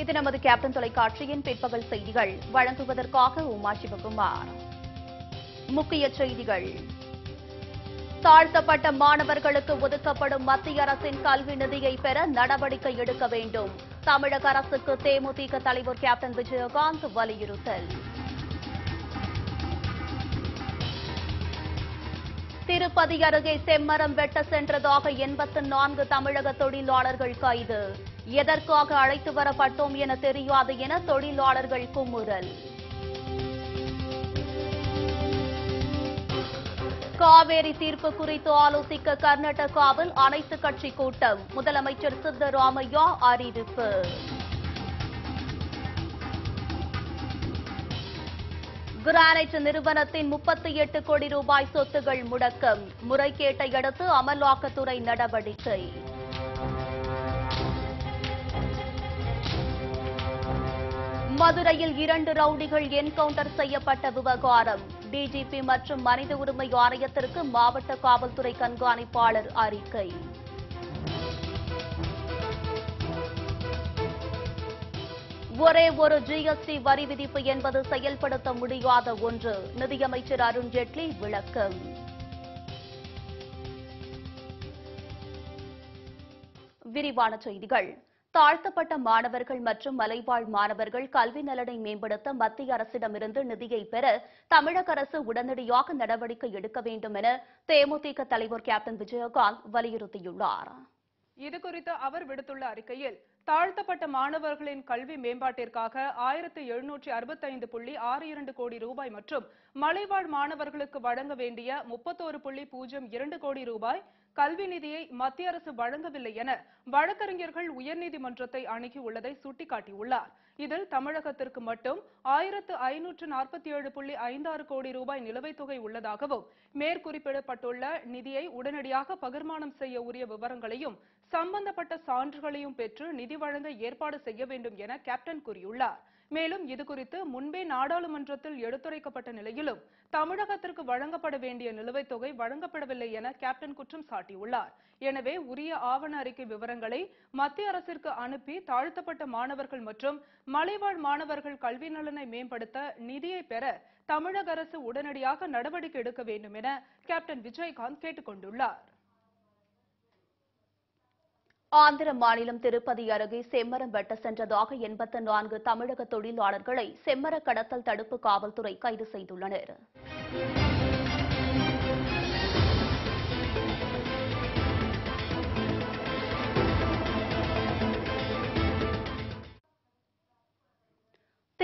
இது நமது கேப்டன் தொலைக்காட்சியின் பிற்பகல் செய்திகள். வழங்குவதற்காக உமா சிவகுமார். முக்கிய செய்திகள். தாழ்த்தப்பட்ட மாணவர்களுக்கு ஒதுக்கப்படும் மத்திய அரசின் கல்வி நிதியை பெற நடவடிக்கை எடுக்க வேண்டும். தமிழக அரசுக்கு தேமுதிக தலைவர் கேப்டன் விஜயகாந்த் வலியுறுத்தல். திருப்பதி அருகே செம்மரம் வெட்ட சென்றதாக எண்பத்து நான்கு தமிழக தொழிலாளர்கள் கைது. எதற்காக அழைத்து வரப்பட்டோம் என தெரியாது என தொழிலாளர்கள் குமுறல். காவேரி தீர்ப்பு குறித்து ஆலோசிக்க கர்நாடகாவில் அனைத்து கட்சி கூட்டம். முதலமைச்சர் சித்தராமையா அறிவிப்பு. கிரானைட் நிறுவனத்தின் முப்பத்தி எட்டு கோடி ரூபாய் சொத்துகள் முடக்கம். முறைகேட்டை அடுத்து அமலாக்கத்துறை நடவடிக்கை. மதுரையில் இரண்டு ரவுடிகள் என்கவுண்டர் செய்யப்பட்ட விவகாரம். டிஜிபி மற்றும் மனித உரிமை ஆணையத்திற்கு மாவட்ட காவல்துறை கண்காணிப்பாளர் அறிக்கை. ஒரே ஒரு ஜிஎஸ்டி வரி விதிப்பு என்பது செயல்படுத்த முடியாத ஒன்று. நிதியமைச்சர் அருண்ஜேட்லி விளக்கம். விரிவான செய்திகள். தாழ்த்தப்பட்ட மாணவர்கள் மற்றும் மலைவாழ் மாணவர்கள் கல்வி நலனை மேம்படுத்த மத்திய அரசிடமிருந்து நிதியை பெற தமிழக அரசு உடனடியாக நடவடிக்கை எடுக்க வேண்டும் என தேமுதிக தலைவர் கேப்டன் விஜயகாந்த் வலியுறுத்தியுள்ளார். இதுகுறித்து அவர் விடுத்துள்ள அறிக்கையில் தாழ்த்தப்பட்ட மாணவர்களின் கல்வி மேம்பாட்டிற்காக ஆயிரத்து எழுநூற்றி அறுபத்தைந்து புள்ளி ஆறு இரண்டு கோடி ரூபாய் மற்றும் மலைவாழ் மாணவர்களுக்கு வழங்க வேண்டிய முப்பத்தோரு புள்ளி பூஜ்ஜியம் இரண்டு கோடி ரூபாய் கல்வி நிதியை மத்திய அரசு வழங்கவில்லை என வழக்கறிஞர்கள் உயர்நீதிமன்றத்தை அணுகியுள்ளதை சுட்டிக்காட்டியுள்ளார். இதில் தமிழகத்திற்கு மட்டும் ஆயிரத்து ஐநூற்று நாற்பத்தி ஏழு புள்ளி ஐந்தாறு கோடி ரூபாய் நிலுவைத் தொகை உள்ளதாகவும் மேற்குறிப்பிடப்பட்டுள்ள நிதியை உடனடியாக பகிர்மானம் செய்ய உரிய விவரங்களையும் சம்பந்தப்பட்ட சான்றுகளையும் பெற்று நிதி வழங்க ஏற்பாடு செய்ய வேண்டும் என கேப்டன் கூறியுள்ளார். மேலும் இதுகுறித்து முன்பே நாடாளுமன்றத்தில் எடுத்துரைக்கப்பட்ட நிலையிலும் தமிழகத்திற்கு வழங்கப்பட வேண்டிய நிலுவைத் தொகை வழங்கப்படவில்லை என கேப்டன் குற்றம் சாட்டியுள்ளார். எனவே உரிய ஆவண அறிக்கை விவரங்களை மத்திய அரசிற்கு அனுப்பி தாழ்த்தப்பட்ட மாணவர்கள் மற்றும் மலைவாழ் மாணவர்கள் கல்வி நலனை மேம்படுத்த நிதியை பெற தமிழக அரசு உடனடியாக நடவடிக்கை எடுக்க வேண்டும் என கேப்டன் விஜயகாந்த் கேட்டுக் கொண்டுள்ளார் ஆந்திர மாநிலம் திருப்பதி அருகே செம்மரம் வெட்ட சென்றதாக எண்பத்து நான்கு தமிழக தொழிலாளர்களை செம்மர கடத்தல் தடுப்பு காவல்துறை கைது செய்துள்ளனர்.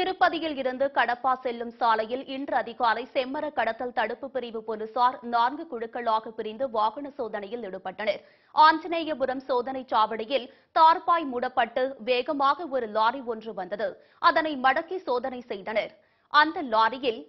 திருப்பதியில் இருந்து கடப்பா செல்லும் சாலையில் இன்று அதிகாலை செம்மர கடத்தல் தடுப்பு பிரிவு போலீசார் நான்கு குழுக்களாக பிரிந்து வாகன சோதனையில் ஈடுபட்டனர். ஆஞ்சநேயபுரம் சோதனை சாவடியில் தார்பாய் மூடப்பட்டு வேகமாக ஒரு லாரி ஒன்று வந்தது. அதனை மடக்கி சோதனை செய்தனர். அந்த லாரியில்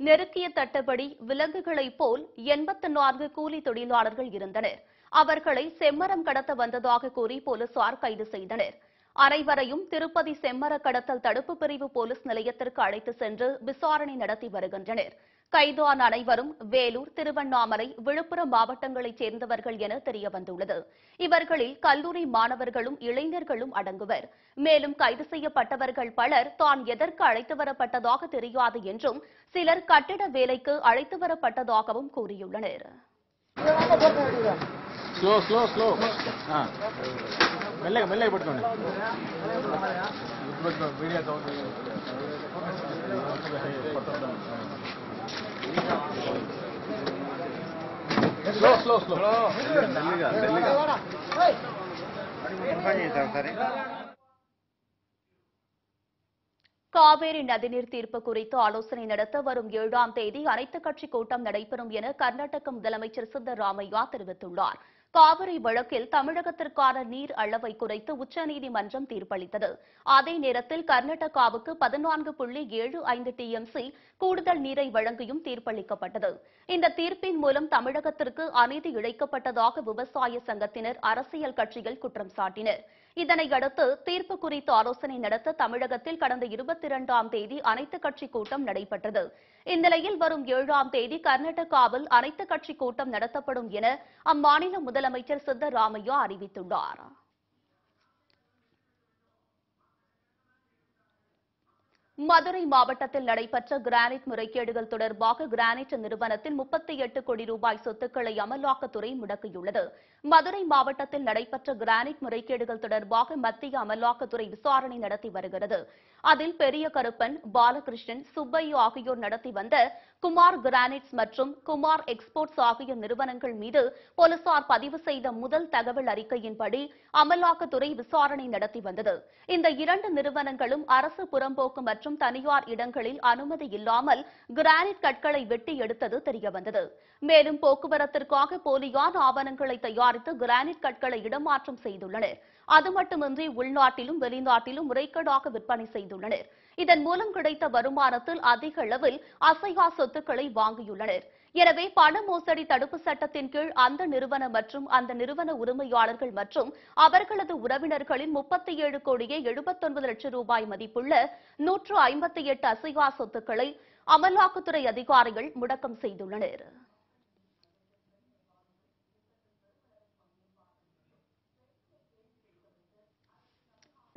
நெருக்கிய தட்டபடி விலங்குகளைப் போல் எண்பத்து நான்கு கூலி தொழிலாளர்கள் இருந்தனர். அவர்களை செம்மரம் கடத்த வந்ததாக கூறி போலீசார் கைது செய்தனர். அனைவரையும் திருப்பதி செம்மர கடத்தல் தடுப்பு பிரிவு போலீஸ் நிலையத்திற்கு அழைத்து சென்று விசாரணை நடத்தி வருகின்றனர். கைதான அனைவரும் வேலூர் திருவண்ணாமலை விழுப்புரம் மாவட்டங்களைச் சேர்ந்தவர்கள் என தெரியவந்துள்ளது. இவர்களில் கல்லூரி மாணவர்களும் இளைஞர்களும் அடங்குவர். மேலும் கைது செய்யப்பட்டவர்கள் பலர் தான் எதற்கு அழைத்து வரப்பட்டதாக தெரியாது என்றும் சிலர் கட்டிட வேலைக்கு அழைத்து வரப்பட்டதாகவும் கூறியுள்ளனர். మెల్లగా మెల్లగా காவேரி நதிநீர் தீர்ப்பு குறித்து ஆலோசனை நடத்த வரும் ஏழாம் தேதி அனைத்துக் கட்சி கூட்டம் நடைபெறும் என கர்நாடக முதலமைச்சர் சித்தராமையா தெரிவித்துள்ளார். காவிரி வழக்கில் தமிழகத்திற்கான நீர் அளவை குறைத்து உச்சநீதிமன்றம் தீர்ப்பளித்தது. அதே நேரத்தில் கர்நாடகாவுக்கு பதினான்கு புள்ளி ஏழு ஐந்து டிஎம்சி கூடுதல் நீரை வழங்கியும் தீர்ப்பளிக்கப்பட்டது. இந்த தீர்ப்பின் மூலம் தமிழகத்திற்கு அநீதி இழைக்கப்பட்டதாக விவசாய சங்கத்தினர் அரசியல் கட்சிகள் குற்றம் சாட்டினர். இதனை அடுத்து தீர்ப்பு குறித்து ஆலோசனை நடத்த தமிழகத்தில் கடந்த இருபத்தி இரண்டாம் தேதி அனைத்துக் கட்சி கூட்டம் நடைபெற்றது. இந்நிலையில் வரும் ஏழாம் தேதி கர்நாடகாவில் அனைத்துக் கட்சி கூட்டம் நடத்தப்படும் என அம்மாநில முதலமைச்சர் சித்தராமையா அறிவித்துள்ளார். மதுரை மாவட்டத்தில் நடைபெற்ற கிரானைட் முறைகேடுகள் தொடர்பாக கிரானைட் நிறுவனத்தில் முப்பத்தி எட்டு கோடி ரூபாய் சொத்துக்களை அமலாக்கத்துறை முடக்கியுள்ளது. மதுரை மாவட்டத்தில் நடைபெற்ற கிரானைட் முறைகேடுகள் தொடர்பாக மத்திய அமலாக்கத்துறை விசாரணை நடத்தி வருகிறது. அதில் பெரிய கருப்பன் பாலகிருஷ்ணன் சுப்பையு ஆகியோர் நடத்தி வந்த குமார் கிரானைட்ஸ் மற்றும் குமார் எக்ஸ்போர்ட்ஸ் ஆகிய நிறுவனங்கள் மீது போலீசார் பதிவு செய்த முதல் தகவல் அறிக்கையின்படி அமலாக்கத்துறை விசாரணை நடத்தி வந்தது. இந்த இரண்டு நிறுவனங்களும் அரசு புறம்போக்கு மற்றும் தனியார் இடங்களில் அனுமதி இல்லாமல் கிரானைட் கற்களை வெட்டி எடுத்தது தெரியவந்தது. மேலும் போக்குவரத்திற்காக போலியான ஆவணங்களை தயார் விசாரித்து கிரானைட் கற்களை இடமாற்றம் செய்துள்ளனர். அது மட்டுமின்றி உள்நாட்டிலும் வெளிநாட்டிலும் முறைகேடாக விற்பனை செய்துள்ளனர். இதன் மூலம் கிடைத்த வருமானத்தில் அதிக அளவில் அசையா சொத்துக்களை வாங்கியுள்ளனர். எனவே பண மோசடி தடுப்பு சட்டத்தின் கீழ் அந்த நிறுவனம் மற்றும் அந்த நிறுவன உரிமையாளர்கள் மற்றும் அவர்களது உறவினர்களின் முப்பத்தி ஏழு கோடியே எழுபத்தொன்பது லட்சம் ரூபாய் மதிப்புள்ள நூற்று ஐம்பத்தி எட்டு அசையா சொத்துக்களை அமலாக்கத்துறை அதிகாரிகள் முடக்கம் செய்துள்ளனர்.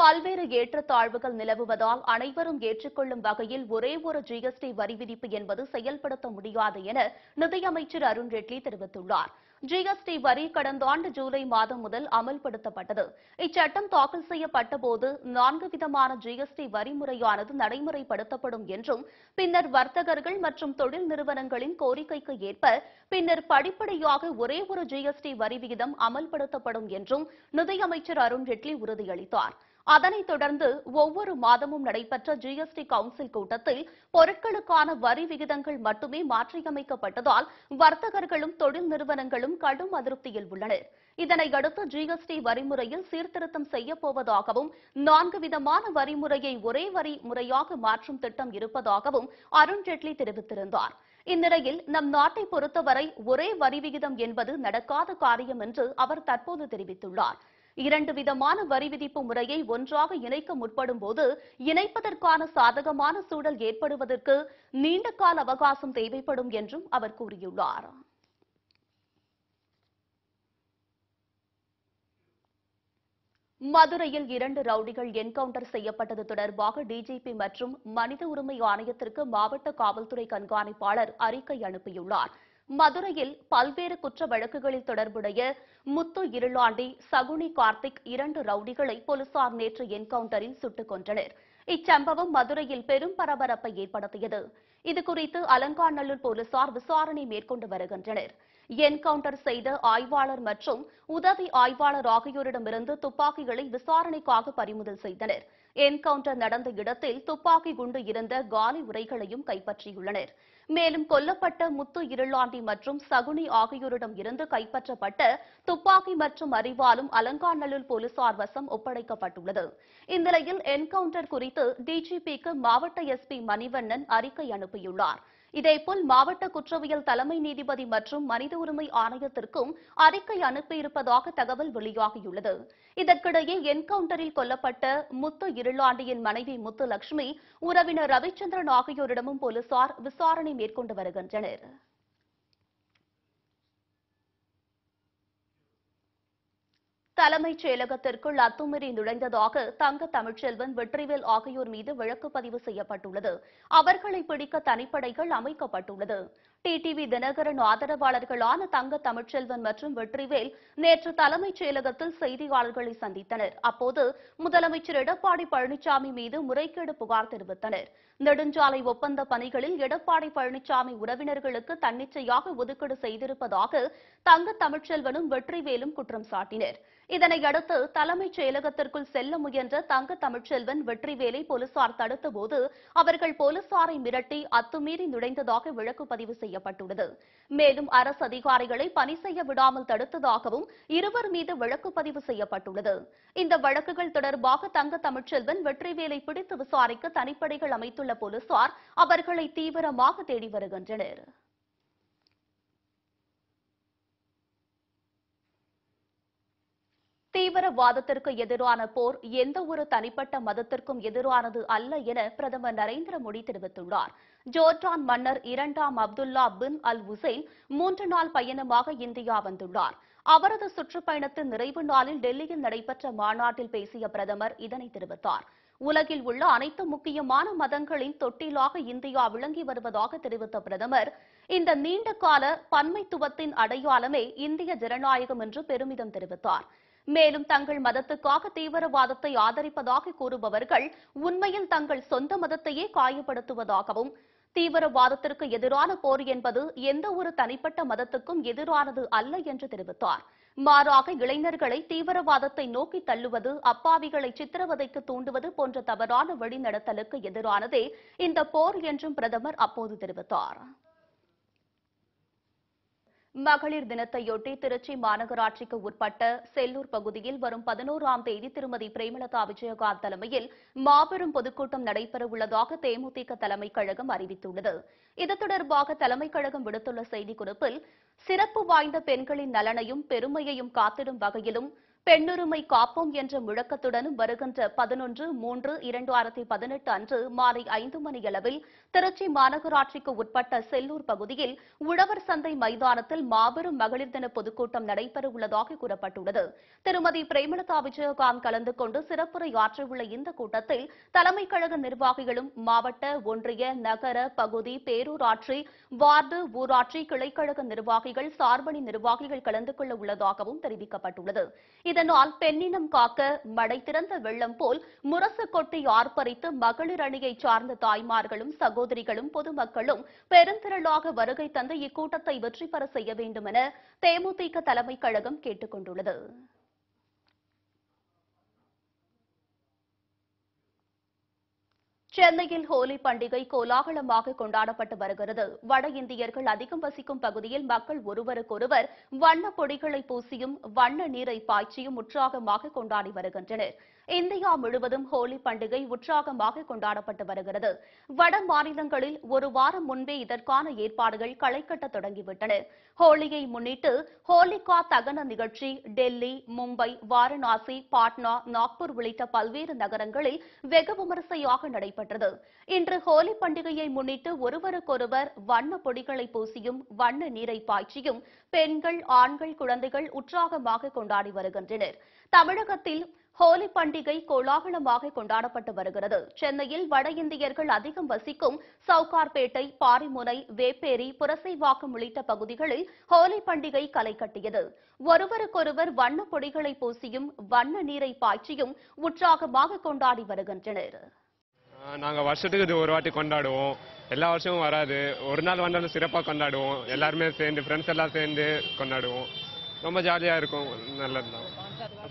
பல்வேறு ஏற்றத்தாழ்வுகள் நிலவுவதால் அனைவரும் ஏற்றுக்கொள்ளும் வகையில் ஒரே ஒரு ஜிஎஸ்டி வரி விதிப்பு என்பது செயல்படுத்த முடியாது என நிதியமைச்சர் அருண்ஜேட்லி தெரிவித்துள்ளார். ஜிஎஸ்டி வரி கடந்த ஆண்டு ஜூலை மாதம் முதல் அமல்படுத்தப்பட்டது. இச்சட்டம் தாக்கல் செய்யப்பட்ட போது நான்கு விதமான ஜிஎஸ்டி வரி முறையானது நடைமுறைப்படுத்தப்படும் என்றும் பின்னர் வர்த்தகர்கள் மற்றும் தொழில் நிறுவனங்களின் கோரிக்கைக்கு ஏற்ப பின்னர் படிப்படியாக ஒரே ஒரு ஜிஎஸ்டி வரி விகிதம் அமல்படுத்தப்படும் என்றும் நிதியமைச்சர் அருண் ஜேட்லி உறுதியளித்தார். அதனைத் தொடர்ந்து ஒவ்வொரு மாதமும் நடைபெற்ற ஜிஎஸ்டி கவுன்சில் கூட்டத்தில் பொருட்களுக்கான வரி விகிதங்கள் மட்டுமே மாற்றியமைக்கப்பட்டதால் வர்த்தகர்களும் தொழில் நிறுவனங்களும் கடும் அதிருப்தியில் உள்ளனர். இதனையடுத்து ஜிஎஸ்டி வரிமுறையில் சீர்திருத்தம் செய்யப்போவதாகவும் நான்கு விதமான வரிமுறையை ஒரே வரி முறையாக மாற்றும் திட்டம் இருப்பதாகவும் அருண் ஜேட்லி தெரிவித்திருந்தார். இந்நிலையில் நம் நாட்டை பொறுத்தவரை ஒரே வரி விகிதம் என்பது நடக்காத காரியம் என்று அவர் தற்போது தெரிவித்துள்ளார். இரண்டு விதமான வரி விதிப்பு முறையை ஒன்றாக இணைக்க முற்படும் போது இணைப்பதற்கான சாதகமான சூழல் ஏற்படுவதற்கு நீண்ட கால அவகாசம் தேவைப்படும் என்றும் அவர் கூறியுள்ளார். மதுரையில் இரண்டு ரவுடிகள் என்கவுண்டர் செய்யப்பட்டது தொடர்பாக டிஜிபி மற்றும் மனித உரிமை ஆணையத்திற்கு மாவட்ட காவல்துறை கண்காணிப்பாளர் அறிக்கை அனுப்பியுள்ளார். மதுரையில் பல்வேறு குற்ற வழக்குகளில் தொடர்புடைய முத்து இருளாண்டி சகுனி கார்த்திக் இரண்டு ரவுடிகளை போலீசார் நேற்று என்கவுண்டரில் சுட்டுக் கொன்றனர். இச்சம்பவம் மதுரையில் பெரும் பரபரப்பை ஏற்படுத்தியது. இதுகுறித்து அலங்காநல்லூர் போலீசார் விசாரணை மேற்கொண்டு வருகின்றனர். என்கவுண்டர் செய்த ஆய்வாளர் மற்றும் உதவி ஆய்வாளர் ஆகியோரிடமிருந்து துப்பாக்கிகளை விசாரணைக்காக பறிமுதல் செய்தனர். என்கவுண்டர் நடந்த இடத்தில் துப்பாக்கி குண்டு இருந்த காலி உரைகளையும் கைப்பற்றியுள்ளனர். மேலும் கொல்லப்பட்ட முத்து இருளாண்டி மற்றும் சகுனி ஆகியோரிடம் இருந்து கைப்பற்றப்பட்ட துப்பாக்கி மற்றும் அறிவாலும் அலங்காநல்லூர் போலீசார் வசம் ஒப்படைக்கப்பட்டுள்ளது. இந்நிலையில் என்கவுண்டர் குறித்து டிஜிபிக்கு மாவட்ட எஸ்பி மணிவண்ணன் அறிக்கை அனுப்பியுள்ளார். இதேபோல் மாவட்ட குற்றவியல் தலைமை நீதிபதி மற்றும் மனித உரிமை ஆணையத்திற்கும் அறிக்கை அனுப்பியிருப்பதாக தகவல் வெளியாகியுள்ளது. இதற்கிடையே என்கவுண்டரில் கொல்லப்பட்ட முத்து இருளாண்டியின் மனைவி முத்துலட்சுமி உறவினர் ரவிச்சந்திரன் ஆகியோரிடமும் போலீசார் விசாரணை மேற்கொண்டு வருகின்றனர். தலைமைச் செயலகத்திற்குள் அத்துமீறி நுழைந்ததாக தங்க தமிழ்ச்செல்வன் வெற்றிவேல் ஆகியோர் மீது வழக்கு பதிவு செய்யப்பட்டுள்ளது. அவர்களை பிடிக்க தனிப்படைகள் அமைக்கப்பட்டுள்ளது. டிடிவி தினகரன் ஆதரவாளர்களான தங்க தமிழ்ச்செல்வன் மற்றும் வெற்றிவேல் நேற்று தலைமைச் செயலகத்தில் செய்தியாளர்களை சந்தித்தனர். அப்போது முதலமைச்சர் எடப்பாடி பழனிசாமி மீது முறைகேடு புகார் தெரிவித்தனர். நெடுஞ்சாலை ஒப்பந்த பணிகளில் எடப்பாடி பழனிசாமி உறவினர்களுக்கு தன்னிச்சையாக ஒதுக்கீடு செய்திருப்பதாக தங்க தமிழ்ச்செல்வனும் வெற்றிவேலும் குற்றம் சாட்டினர். இதனையடுத்து தலைமைச் செயலகத்திற்குள் செல்ல முயன்ற தங்க தமிழ்ச்செல்வன் வெற்றிவேலை போலீசார் தடுத்தபோது அவர்கள் போலீசாரை மிரட்டி அத்துமீறி நுழைந்ததாக விளக்கு பதிவு செய்யப்பட்டுள்ளது. மேலும் அரசு அதிகாரிகளை பணி செய்ய விடாமல் தடுத்ததாகவும் இருவர் மீது வழக்கு பதிவு செய்யப்பட்டுள்ளது. இந்த வழக்குகள் தொடர்பாக தங்க தமிழ்ச்செல்வன் வெற்றிவேலை பிடித்து விசாரிக்க தனிப்படைகள் அமைத்துள்ள போலீசார் அவர்களை தீவிரமாக தேடி வருகின்றனர். தீவிரவாதத்திற்கு எதிரான போர் எந்த ஒரு தனிப்பட்ட மதத்திற்கும் எதிரானது அல்ல என பிரதமர் நரேந்திர மோடி தெரிவித்துள்ளார். ஜோர்டான் மன்னர் இரண்டாம் அப்துல்லா பின் அல் உசைன் மூன்று நாள் பயணமாக இந்தியா வந்துள்ளார். அவரது சுற்றுப்பயணத்தின் நிறைவு நாளில் டெல்லியில் நடைபெற்ற மாநாட்டில் பேசிய பிரதமர் இதனை தெரிவித்தார். உலகில் உள்ள அனைத்து முக்கியமான மதங்களின் தொட்டிலாக இந்தியா விளங்கி வருவதாக தெரிவித்த பிரதமர் இந்த நீண்டகால பன்மைத்துவத்தின் அடையாளமே இந்திய ஜனநாயகம் என்று பெருமிதம் தெரிவித்தாா் மேலும் தங்கள் மதத்துக்காக தீவிரவாதத்தை ஆதரிப்பதாக கூறுபவர்கள் உண்மையில் தங்கள் சொந்த மதத்தையே காயப்படுத்துவதாகவும் தீவிரவாதத்திற்கு எதிரான போர் என்பது எந்த ஒரு தனிப்பட்ட மதத்துக்கும் எதிரானது அல்ல என்று தெரிவித்தார். மாறாக இளைஞர்களை தீவிரவாதத்தை நோக்கி தள்ளுவது அப்பாவிகளை சித்திரவதைக்கு தூண்டுவது போன்ற தவறான வழிநடத்தலுக்கு எதிரானதே இந்த போர் என்றும் பிரதமர் அப்போது தெரிவித்தார். மகளிர் தினத்தையொட்டி திருச்சி மாநகராட்சிக்கு உட்பட்ட செல்லூர் பகுதியில் வரும் பதினோராம் தேதி திருமதி பிரேமலதா விஜயகாந்த் தலைமையில் மாபெரும் பொதுக்கூட்டம் நடைபெறவுள்ளதாக தேமுதிக தலைமைக் கழகம் அறிவித்துள்ளது. இது தொடர்பாக தலைமைக் கழகம் விடுத்துள்ள செய்திக்குறிப்பில் சிறப்பு வாய்ந்த பெண்களின் நலனையும் பெருமையையும் காத்திடும் வகையிலும் பெண்ணுரிமை காப்போம் என்ற முழக்கத்துடன் வருகின்ற பதினொன்று மூன்று இரண்டாயிரத்தி பதினெட்டு அன்று மாலை ஐந்து மணியளவில் திருச்சி மாநகராட்சிக்கு உட்பட்ட செல்லூர் பகுதியில் உழவர் சந்தை மைதானத்தில் மாபெரும் மகளிர் தின பொதுக்கூட்டம் நடைபெறவுள்ளதாக கூறப்பட்டுள்ளது. திருமதி பிரேமலதா விஜயகாந்த் கலந்து கொண்டு சிறப்புரையாற்றவுள்ள இந்த கூட்டத்தில் தலைமைக் கழக நிர்வாகிகளும் மாவட்ட ஒன்றிய நகர பகுதி பேரூராட்சி வார்டு ஊராட்சி கிளைக்கழக நிர்வாகிகள் சார்பணி நிர்வாகிகள் கலந்து கொள்ள உள்ளதாகவும் தெரிவிக்கப்பட்டுள்ளது. இதனால் பெண்ணினம் காக்க மடை திறந்த வெள்ளம் போல் முரசு கொட்டி ஆர்ப்பரித்து மகளிர் அணியை சார்ந்த தாய்மார்களும் சகோதரிகளும் பொதுமக்களும் பெருந்திரளாக வருகை தந்து இக்கூட்டத்தை வெற்றி பெற செய்ய வேண்டும் என தேமுதிக தலைமைக் கழகம் கேட்டுக் கொண்டுள்ளது. சென்னையில் ஹோலி பண்டிகை கோலாகலமாக கொண்டாடப்பட்டு வருகிறது. வட இந்தியர்கள் அதிகம் வசிக்கும் பகுதியில் மக்கள் ஒருவருக்கொருவர் வண்ண பொடிகளை பூசியும் வண்ண நீரை பாய்ச்சியும் உற்சாகமாக கொண்டாடி வருகின்றனர். இந்தியா முழுவதும் ஹோலி பண்டிகை உற்சாகமாக கொண்டாடப்பட்டு வருகிறது. வட மாநிலங்களில் ஒரு வாரம் முன்பே இதற்கான ஏற்பாடுகள் களைக்கட்ட தொடங்கிவிட்டன. ஹோலியை முன்னிட்டு ஹோலிகா தகன நிகழ்ச்சி டெல்லி மும்பை வாரணாசி பாட்னா நாக்பூர் உள்ளிட்ட பல்வேறு நகரங்களில் வெகு விமரிசையாக நடைபெற்றது. இன்று ஹோலி பண்டிகையை முன்னிட்டு ஒருவருக்கொருவர் வண்ண பொடிகளை பூசியும் வண்ண நீரை பாய்ச்சியும் பெண்கள் ஆண்கள் குழந்தைகள் உற்சாகமாக கொண்டாடி வருகின்றனர். தமிழகத்தில் ஹோலி பண்டிகை கோலாகலமாக கொண்டாடப்பட்டு வருகிறது. சென்னையில் வட இந்தியர்கள் அதிகம் வசிக்கும் சவுகார்பேட்டை பாரிமுனை வேப்பேரி புரசைவாக்கம் உள்ளிட்ட பகுதிகளில் ஹோலி பண்டிகை கலை கட்டியது. ஒருவருக்கொருவர் வண்ண பொடிகளை பூசியும் வண்ண நீரை பாய்ச்சியும் உற்சாகமாக கொண்டாடி வருகின்றனர். நாங்கள் வருஷத்துக்கு இது ஒரு வாட்டி கொண்டாடுவோம். எல்லா வருஷமும் வராது. ஒரு நாள் வந்தாலும் சிறப்பாக கொண்டாடுவோம். எல்லாருமே சேர்ந்து ஃப்ரெண்ட்ஸ் எல்லாம் சேர்ந்து கொண்டாடுவோம். ரொம்ப ஜாலியாக இருக்கும். நல்லது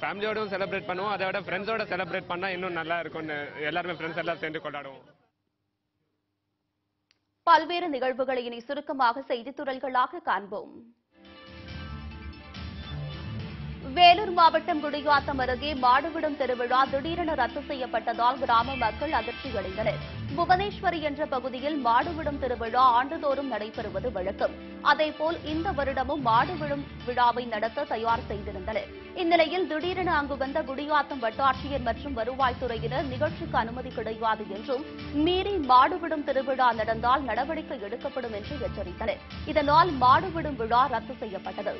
ஃபேமிலியோடும் செலிப்ரேட் பண்ணுவோம். அதை விட ஃப்ரெண்ட்ஸோட செலிப்ரேட் பண்ணால் இன்னும் நல்லா இருக்கும்னு எல்லாருமே ஃப்ரெண்ட்ஸ் எல்லாம் சேர்ந்து கொண்டாடுவோம். பல்வேறு நிகழ்வுகளை இனி சுருக்கமாக செய்தித்துறைகளாக காண்போம். வேலூர் மாவட்டம் குடியாத்தம் அருகே மாடுவிடும் திருவிழா திடீரென ரத்து செய்யப்பட்டதால் கிராம மக்கள் அதிர்ச்சியடைந்தனர். புவனேஸ்வரி என்ற பகுதியில் மாடுவிடும் திருவிழா ஆண்டுதோறும் நடைபெறுவது வழக்கம். அதேபோல் இந்த வருடமும் மாடுவிடும் விழாவை நடத்த தயார் செய்திருந்தனர். இந்நிலையில் திடீரென அங்கு வந்த குடியாத்தம் வட்டாட்சியர் மற்றும் வருவாய்த்துறையினர் நிகழ்ச்சிக்கு அனுமதி கிடையாது என்றும் மீறி மாடுவிடும் திருவிழா நடந்தால் நடவடிக்கை எடுக்கப்படும் என்று எச்சரித்தனர். இதனால் மாடுவிடும் விழா ரத்து செய்யப்பட்டது.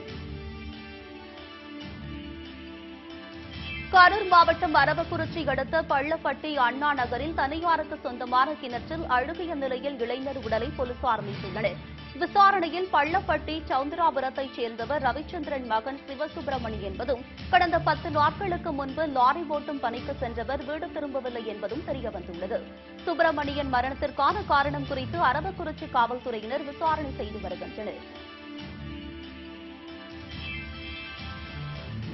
கரூர் மாவட்டம் அரவக்குறிச்சி அடுத்த பள்ளப்பட்டி அண்ணா நகரில் தனியாருக்கு சொந்தமான கிணற்றில் அழுகிய நிலையில் இளைஞர் உடலை போலீசார் மீட்டுள்ளனர் விசாரணையில் பள்ளப்பட்டி சவுந்தராபுரத்தைச் சேர்ந்தவர் ரவிச்சந்திரன் மகன் சிவசுப்பிரமணி என்பதும் கடந்த பத்து நாட்களுக்கு முன்பு லாரி ஓட்டும் பணிக்கு சென்றவர் வீடு திரும்பவில்லை என்பதும் தெரியவந்துள்ளது சுப்பிரமணியன் மரணத்திற்கான காரணம் குறித்து அரவக்குறிச்சி காவல்துறையினர் விசாரணை செய்து வருகின்றனர்.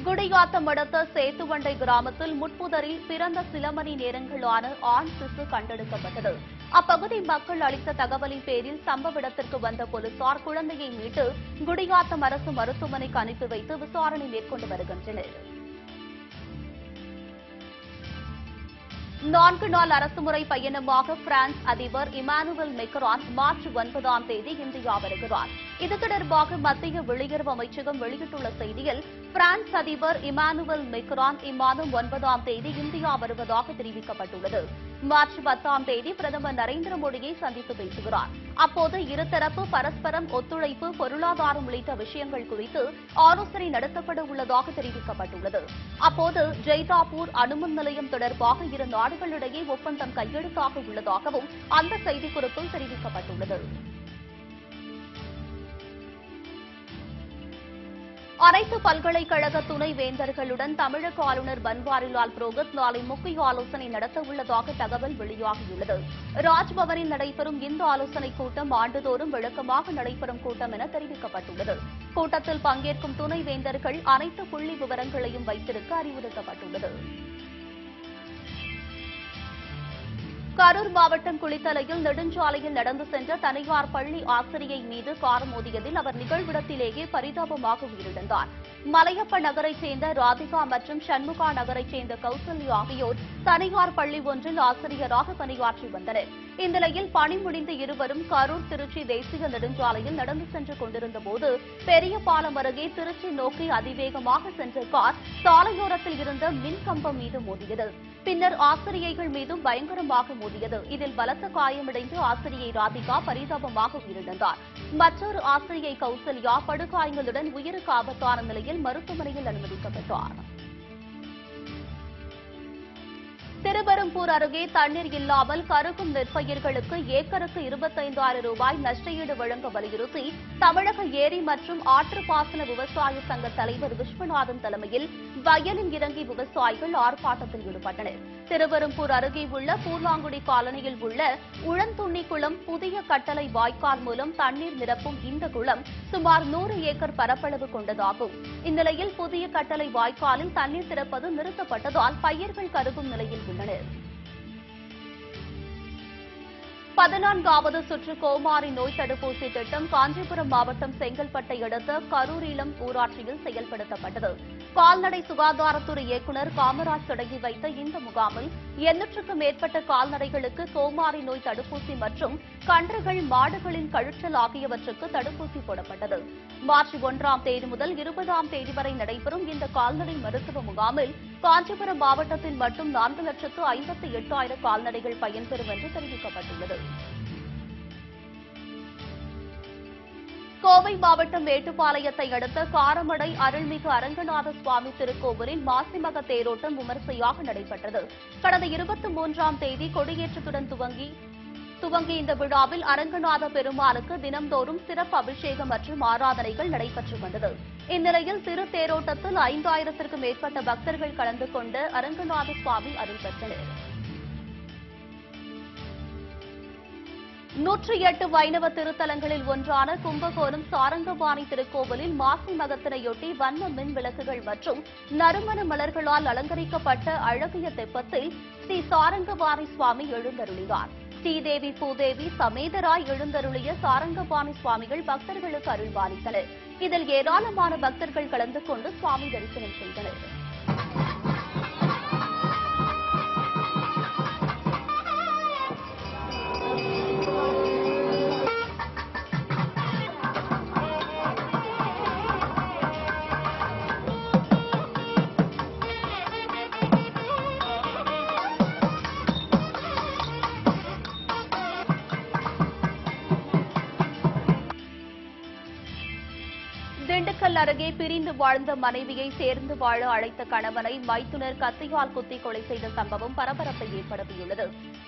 குடியாத்தம் அடுத்த சேத்துவண்டை கிராமத்தில் முட்புதரில் பிறந்த சில மணி நேரங்களான ஆண் சிசு கண்டெடுக்கப்பட்டது. அப்பகுதி மக்கள் அளித்த தகவலின் பேரில் சம்பவ இடத்திற்கு வந்த போலீசார் குழந்தையை மீட்டு குடியாத்தம் அரசு மருத்துவமனைக்கு அனுப்பி வைத்து விசாரணை மேற்கொண்டு வருகின்றனர். நான்கு நாள் அரசுமுறை பயணமாக பிரான்ஸ் அதிபர் இமானுவல் மெக்ரான் மார்ச் ஒன்பதாம் தேதி இந்தியா வருகிறார். இது தொடர்பாக மத்திய வெளியுறவு அமைச்சகம் வெளியிட்டுள்ள செய்தியில் பிரான்ஸ் அதிபர் இமானுவல் மெக்ரான் இம்மாதம் ஒன்பதாம் தேதி இந்தியா வருவதாக தெரிவிக்கப்பட்டுள்ளது. மார்ச் பத்தாம் தேதி பிரதமர் நரேந்திர மோடியை சந்தித்து பேசுகிறார். அப்போது இருதரப்பு பரஸ்பரம் ஒத்துழைப்பு பொருளாதாரம் உள்ளிட்ட விஷயங்கள் குறித்து ஆலோசனை நடத்தப்பட உள்ளதாக தெரிவிக்கப்பட்டுள்ளது. அப்போது ஜெய்தாபூர் அணுமின் நிலையம் தொடர்பாக இரு நாடுகளிடையே ஒப்பந்தம் கையெழுத்தாக உள்ளதாகவும் அந்த செய்திக்குறிப்பில் தெரிவிக்கப்பட்டுள்ளது. அனைத்து பல்கலைக்கழக துணை வேந்தர்களுடன் தமிழக ஆளுநர் பன்வாரிலால் புரோஹித் நாளை முக்கிய ஆலோசனை நடத்த உள்ளதாக தகவல் வெளியாகியுள்ளது. ராஜ்பவனில் நடைபெறும் இந்த ஆலோசனைக் கூட்டம் ஆண்டுதோறும் வழக்கமாக நடைபெறும் கூட்டம் என தெரிவிக்கப்பட்டுள்ளது. கூட்டத்தில் பங்கேற்கும் துணை வேந்தர்கள் அனைத்து புள்ளி விவரங்களையும் வைத்திருக்க அறிவுறுத்தப்பட்டுள்ளது. கரூர் மாவட்டம் குளித்தலையில் நெடுஞ்சாலையில் நடந்து சென்ற தனியார் பள்ளி ஆசிரியை மீது கார் மோதியதில் அவர் நிகழ்விடத்திலேயே பரிதாபமாக உயிரிழந்தார். மலையப்ப நகரைச் சேர்ந்த ராதிகா மற்றும் சண்முகா நகரைச் சேர்ந்த கௌசல்யா ஆகியோர் தனியார் பள்ளி ஒன்றில் ஆசிரியராக பணியாற்றி வந்தனர். இந்நிலையில் பணி முடிந்த இருவரும் கரூர் திருச்சி தேசிய நெடுஞ்சாலையில் நடந்து சென்று கொண்டிருந்த போது பெரிய பாலம் அருகே திருச்சி நோக்கி அதிவேகமாக சென்ற கார் சாலையோரத்தில் இருந்த மின் கம்பம் மீது மோதியது. பின்னர் ஆசிரியைகள் மீதும் பயங்கரமாக மோதியது. இதில் பலத்த காயமடைந்து ஆசிரியை ராதிகா பரிதாபமாக உயிரிழந்தார். மற்றொரு ஆசிரியை கௌசல்யா படுகாயங்களுடன் உயிருக்கு ஆபத்தான நிலையில் மருத்துவமனையில் அனுமதிக்கப்பட்டார். திருபெரும்பூர் அருகே தண்ணீர் இல்லாமல் கருக்கும் நெற்பயிர்களுக்கு ஏக்கருக்கு இருபத்தைந்தாயிரம் ரூபாய் நஷ்டஈடு வழங்க வலியுறுத்தி தமிழக ஏரி மற்றும் ஆற்றுப்பாசன விவசாய சங்க தலைவர் விஸ்வநாதன் தலைமையில் வயலில் இறங்கி விவசாயிகள் ஆர்ப்பாட்டத்தில் ஈடுபட்டனர். திருவெரும்பூர் அருகே உள்ள பூர்லாங்குடி காலனியில் உள்ள உழந்துண்ணி குளம் புதிய கட்டளை வாய்க்கால் மூலம் தண்ணீர் நிரப்பும் இந்த குளம் சுமார் நூறு ஏக்கர் பரப்பளவு கொண்டதாகும். இந்நிலையில் புதிய கட்டளை வாய்க்காலில் தண்ணீர் திறப்பது நிறுத்தப்பட்டதால் பயிர்கள் கருகும் நிலையில் உள்ளனர் பதினான்காவது சுற்று கோமாரி நோய் தடுப்பூசி திட்டம் காஞ்சிபுரம் மாவட்டம் செங்கல்பட்டை அடுத்த கரூரிலம் ஊராட்சியில் செயல்படுத்தப்பட்டது. கால்நடை சுகாதாரத்துறை இயக்குநர் காமராஜ் தொடங்கி வைத்த இந்த முகாமில் எண்ணூற்றுக்கும் மேற்பட்ட கால்நடைகளுக்கு கோமாரி நோய் தடுப்பூசி மற்றும் கன்றுகள் மாடுகளின் கழுற்றல் ஆகியவற்றுக்கு தடுப்பூசி போடப்பட்டது. மார்ச் ஒன்றாம் தேதி முதல் இருபதாம் தேதி வரை நடைபெறும் இந்த கால்நடை மருத்துவ முகாமில் காஞ்சிபுரம் மாவட்டத்தில் மட்டும் நான்கு லட்சத்து ஐம்பத்தி எட்டாயிரம் கால்நடைகள் பயன்பெறும் என்று தெரிவிக்கப்பட்டுள்ளது. கோவை மாவட்டம் மேட்டுப்பாளையத்தை அடுத்த காரமடை அருள்மிகு அரங்கநாத சுவாமி திருக்கோவிலில் மாசிமக தேரோட்டம் விமரிசையாக நடைபெற்றது. கடந்த இருபத்தி மூன்றாம் தேதி கொடியேற்றத்துடன் துவங்கி துவங்கிய இந்த விழாவில் அரங்கநாத பெருமாளுக்கு தினம்தோறும் சிறப்பு அபிஷேகம் மற்றும் ஆராதனைகள் நடைபெற்று வந்தது. இந்நிலையில் திருத்தேரோட்டத்தில் ஐந்தாயிரத்திற்கும் மேற்பட்ட பக்தர்கள் கலந்து கொண்டு அரங்கநாத சுவாமி அருள் பெற்றனர். நூற்றி எட்டு வைணவ திருத்தலங்களில் ஒன்றான கும்பகோணம் சாரங்கபாணி திருக்கோவிலில் மாசி மகத்தினையொட்டி வண்ண மின் விளக்குகள் மற்றும் நறுமண மலர்களால் அலங்கரிக்கப்பட்ட அழகிய தெப்பத்தில் ஸ்ரீ சாரங்கபாணி சுவாமி எழுந்தருளினார். ஸ்ரீதேவி பூதேவி சமேதராய் எழுந்தருளிய சாரங்கபாணி சுவாமிகள் பக்தர்களுக்கு அருள்வாளித்தனர் இதில் ஏராளமான பக்தர்கள் கலந்து கொண்டு சுவாமி தரிசனம் செய்தனர். திண்டுக்கல் அருகே பிரிந்து வாழ்ந்த மனைவியை சேர்ந்து வாழ அழைத்த கணவனை மைத்துனர் கத்தியால் குத்தி கொலை செய்த சம்பவம் பரபரப்பை ஏற்படுத்தியுள்ளது.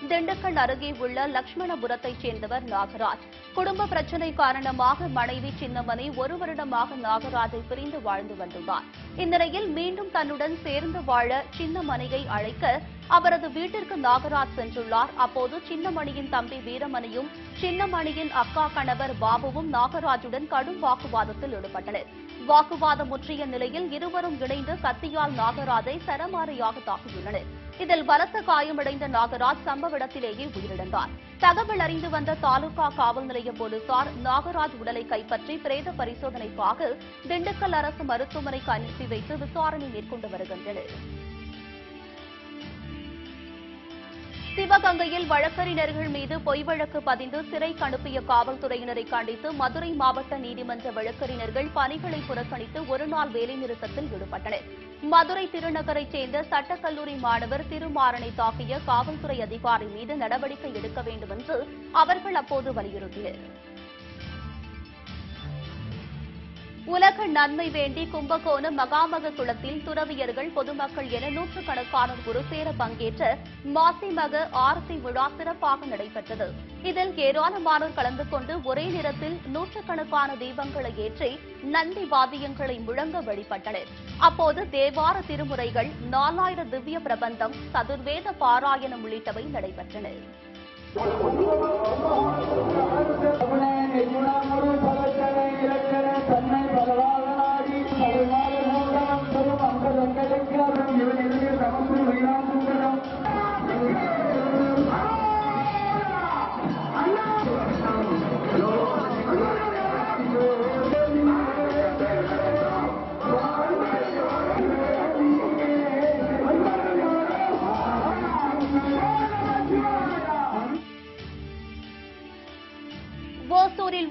திண்டுக்கல் அருகே உள்ள லட்சுமணபுரத்தைச் சேர்ந்தவர் நாகராஜ். குடும்ப பிரச்சினை காரணமாக மனைவி சின்னமனை ஒரு வருடமாக நாகராஜை பிரிந்து வாழ்ந்து வந்துள்ளார். இந்நிலையில் மீண்டும் தன்னுடன் சேர்ந்து வாழ சின்னமனையை அழைக்க அவரது வீட்டிற்கு நாகராஜ் சென்றுள்ளார். அப்போது சின்னமணியின் தம்பி வீரமணியும் சின்னமணியின் அக்கா கணவர் பாபுவும் நாகராஜுடன் கடும் வாக்குவாதத்தில் ஈடுபட்டனர். வாக்குவாதம் முற்றிய நிலையில் இருவரும் இணைந்து கத்தியால் நாகராஜை சரமாரியாக தாக்கியுள்ளனர். இதில் பலத்த காயமடைந்த நாகராஜ் சம்பவ இடத்திலேயே உயிரிழந்தார். தகவல் அறிந்து வந்த தாலுகா காவல் நிலைய போலீசார் நாகராஜ் உடலை கைப்பற்றி பிரேத பரிசோதனைக்காக திண்டுக்கல் அரசு மருத்துவமனைக்கு அனுப்பி வைத்து விசாரணை மேற்கொண்டு வருகின்றனர். சிவகங்கையில் வழக்கறிஞர்கள் மீது பொய் வழக்கு பதிந்து சிறைக்கு அனுப்பிய காவல்துறையினரை கண்டித்து மதுரை மாவட்ட நீதிமன்ற வழக்கறிஞர்கள் பணிகளை புறக்கணித்து ஒருநாள் வேலைநிறுத்தத்தில் ஈடுபட்டனர். மதுரை திருநகரைச் சேர்ந்த சட்டக்கல்லூரி மாணவர் திருமாறனை தாக்கிய காவல்துறை அதிகாரி மீது நடவடிக்கை எடுக்க வேண்டும் என்று அவர்கள் அப்போது வலியுறுத்தினர். உலக நன்மை வேண்டி கும்பகோணம் மகாமக குளத்தில் துறவியர்கள் பொதுமக்கள் என நூற்றுக்கணக்கானோர் ஒருசேர பங்கேற்ற மாசிமக ஆரத்தி விழா சிறப்பாக நடைபெற்றது இதில் ஏராளமானோர் கலந்து கொண்டு ஒரே நேரத்தில் நூற்றுக்கணக்கான தீபங்களை ஏற்றி நந்தி வாத்தியங்களை முழங்க வழிபட்டனர் அப்போது தேவார திருமுறைகள் நாலாயிர திவ்ய பிரபந்தம் சதுர்வேத பாராயணம் உள்ளிட்டவை நடைபெற்றன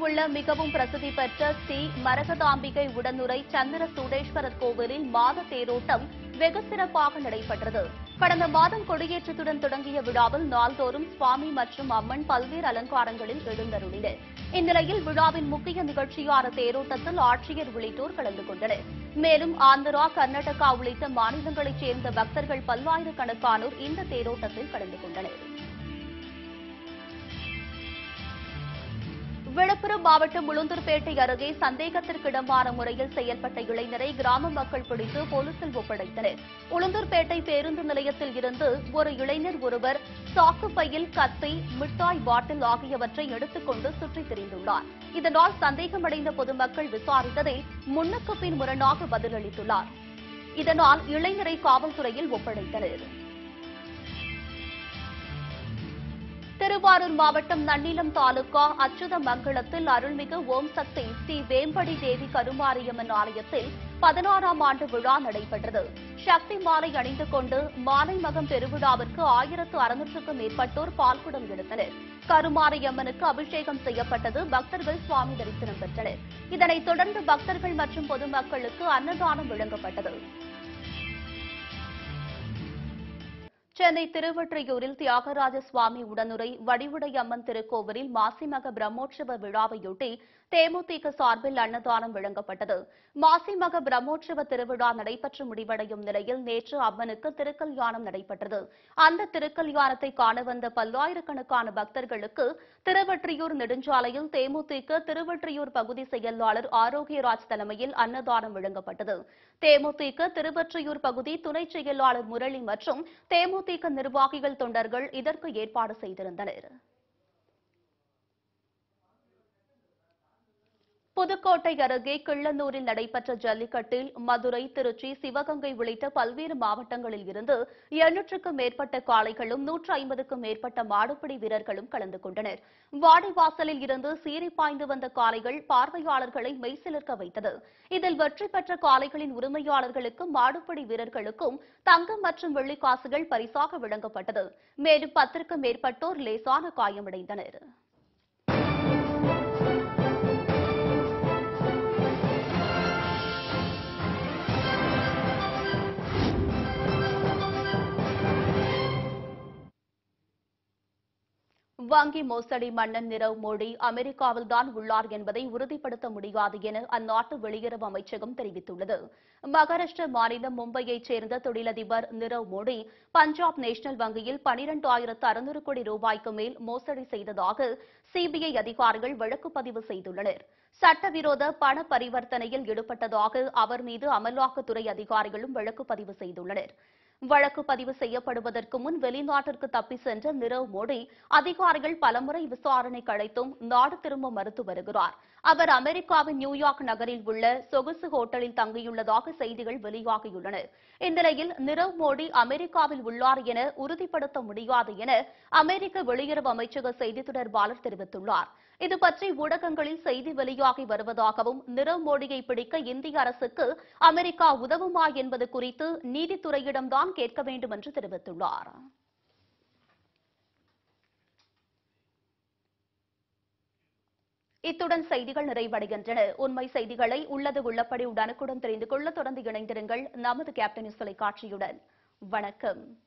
உள்ள மிகவும் பிரசித்தி பெற்ற ஸ்ரீ மரகதாம்பிகை உடனுரை சந்திர சூடேஸ்வரர் கோவிலில் மாத தேரோட்டம் வெகு சிறப்பாக நடைபெற்றது. கடந்த மாதம் கொடியேற்றத்துடன் தொடங்கிய விழாவில் நாள்தோறும் சுவாமி மற்றும் அம்மன் பல்வேறு அலங்காரங்களில் எழுந்தருளினர் இந்நிலையில் விழாவின் முக்கிய நிகழ்ச்சியான தேரோட்டத்தில் ஆட்சியர் உள்ளிட்டோர் கலந்து கொண்டனர். மேலும் ஆந்திரா கர்நாடகா உள்ளிட்ட மாநிலங்களைச் சேர்ந்த பக்தர்கள் பல்வாயிரக்கணக்கானோர் இந்த தேரோட்டத்தில் கலந்து கொண்டனா் விழுப்புரம் மாவட்டம் உளுந்தூர்பேட்டை அருகே சந்தேகத்திற்கிடமான முறையில் செயல்பட்ட இளைஞரை கிராம மக்கள் பிடித்து போலீசில் ஒப்படைத்தனர். உளுந்தூர்பேட்டை பேருந்து நிலையத்தில் இருந்து ஒரு இளைஞர் ஒருவர் சாக்கு பையில் கத்தி மிட்டாய் பாட்டில் ஆகியவற்றை எடுத்துக்கொண்டு சுற்றித் திரிந்துள்ளார். இதனால் சந்தேகமடைந்த பொதுமக்கள் விசாரித்ததை முன்னுக்கு பின் முரணாக பதிலளித்துள்ளார். இதனால் இளைஞரை காவல்துறையில் ஒப்படைத்தனா் திருவாரூர் மாவட்டம் நன்னிலம் தாலுகா அச்சுதமங்கலத்தில் அருள்மிகு ஓம் சக்தி ஸ்ரீ வேம்படி தேவி கருமாரியம்மன் ஆலயத்தில் பதினாறாம் ஆண்டு விழா நடைபெற்றது. சக்தி மாலை அணிந்து கொண்டு மாலை மகம் பெருவிழாவிற்கு ஆயிரத்து அறுநூற்றுக்கும் மேற்பட்டோர் பால்குடம் எடுத்தனர். கருமாரியம்மனுக்கு அபிஷேகம் செய்யப்பட்டது பக்தர்கள் சுவாமி தரிசனம் பெற்றனர். இதனைத் தொடர்ந்து பக்தர்கள் மற்றும் பொதுமக்களுக்கு அன்னதானம் வழங்கப்பட்டது. சென்னை திருவொற்றியூரில் தியாகராஜ சுவாமி உடனுரை வடிவுடை அம்மன் திருக்கோவிலில் மாசிமக பிரம்மோற்சவ விழாவையொட்டி தேமுதிக சார்பில் அன்னதானம் வழங்கப்பட்டது. மாசிமக பிரம்மோற்சவ திருவிழா நடைபெற்று முடிவடையும் நிலையில் நேற்று அம்மனுக்கு திருக்கல்யாணம் நடைபெற்றது. அந்த திருக்கல்யாணத்தை காண வந்த பல்லாயிரக்கணக்கான பக்தர்களுக்கு திருவற்றியூர் நெடுஞ்சாலையில் தேமுதிக திருவற்றியூர் பகுதி செயலாளர் ஆரோக்கியராஜ் தலைமையில் அன்னதானம் வழங்கப்பட்டது. தேமுதிக திருவற்றியூர் பகுதி துணை செயலாளர் முரளி மற்றும் தேமுதிக நிர்வாகிகள் தொண்டர்கள் இதற்கு ஏற்பாடு செய்திருந்தனர். புதுக்கோட்டை அருகே கிள்ளனூரில் நடைபெற்ற ஜல்லிக்கட்டில் மதுரை திருச்சி சிவகங்கை உள்ளிட்ட பல்வேறு மாவட்டங்களில் இருந்து எண்ணூற்றுக்கும் மேற்பட்ட காளைகளும் நூற்று ஐம்பதுக்கும் மேற்பட்ட மாடுபிடி வீரர்களும் கலந்து கொண்டனர். வாடிவாசலில் இருந்து சீறி பாய்ந்து வந்த காளைகள் பார்வையாளர்களை மெய்சிலிருக்க வைத்தது. இதில் வெற்றி பெற்ற காளைகளின் உரிமையாளர்களுக்கும் மாடுபிடி வீரர்களுக்கும் தங்கம் மற்றும் வெள்ளிக்காசுகள் பரிசாக வழங்கப்பட்டது. மேலும் பத்திற்கும் மேற்பட்டோர் லேசான காயமடைந்தனர். வங்கி மோசடி மன்னன் நிரவ் மோடி அமெரிக்காவில்தான் உள்ளார் என்பதை உறுதிப்படுத்த முடியாது என அந்நாட்டு வெளியுறவு அமைச்சகம் தெரிவித்துள்ளது. மகாராஷ்டிர மாநிலம் மும்பையைச் சேர்ந்த தொழிலதிபர் நிரவ் மோடி பஞ்சாப் நேஷனல் வங்கியில் பனிரெண்டு ஆயிரத்து அறுநூறு கோடி ரூபாய்க்கு மேல் மோசடி செய்ததாக சிபிஐ அதிகாரிகள் வழக்கு பதிவு செய்துள்ளனர். சட்டவிரோத பண பரிவர்த்தனையில் ஈடுபட்டதாக அவர் மீது அமலாக்கத்துறை அதிகாரிகளும் வழக்கு பதிவு செய்துள்ளனர். வழக்கு பதிவு செய்யப்படுவதற்கு முன் வெளிநாட்டிற்கு தப்பி சென்ற நிரவ் மோடி அதிகாரிகள் பலமுறை விசாரணைக்கு அழைத்தும் நாடு திரும்ப மறுத்து வருகிறார். அவர் அமெரிக்காவின் நியூயார்க் நகரில் உள்ள சொகுசு ஹோட்டலில் தங்கியுள்ளதாக செய்திகள் வெளியாகியுள்ளன. இந்நிலையில் நிரவ் மோடி அமெரிக்காவில் உள்ளார் என உறுதிப்படுத்த முடியாது என அமெரிக்க வெளியுறவு அமைச்சக செய்தி தொடர்பாளர் தெரிவித்துள்ளார். இது பற்றி ஊடகங்களில் செய்தி வெளியாகி வருவதாகவும் நிரவ் மோடியை பிடிக்க இந்திய அரசுக்கு அமெரிக்கா உதவுமா என்பது குறித்து நீதித்துறையிடம்தான் கேட்க வேண்டும் என்று தெரிவித்துள்ளார். இத்துடன் செய்திகள் நிறைவடைகின்றன. உண்மை செய்திகளை உள்ளது உள்ளபடி உடனுக்குடன் தெரிந்து கொள்ள தொடர்ந்து இணைந்திருங்கள். நமது கேப்டன் தொலைக்காட்சியுடன். வணக்கம்.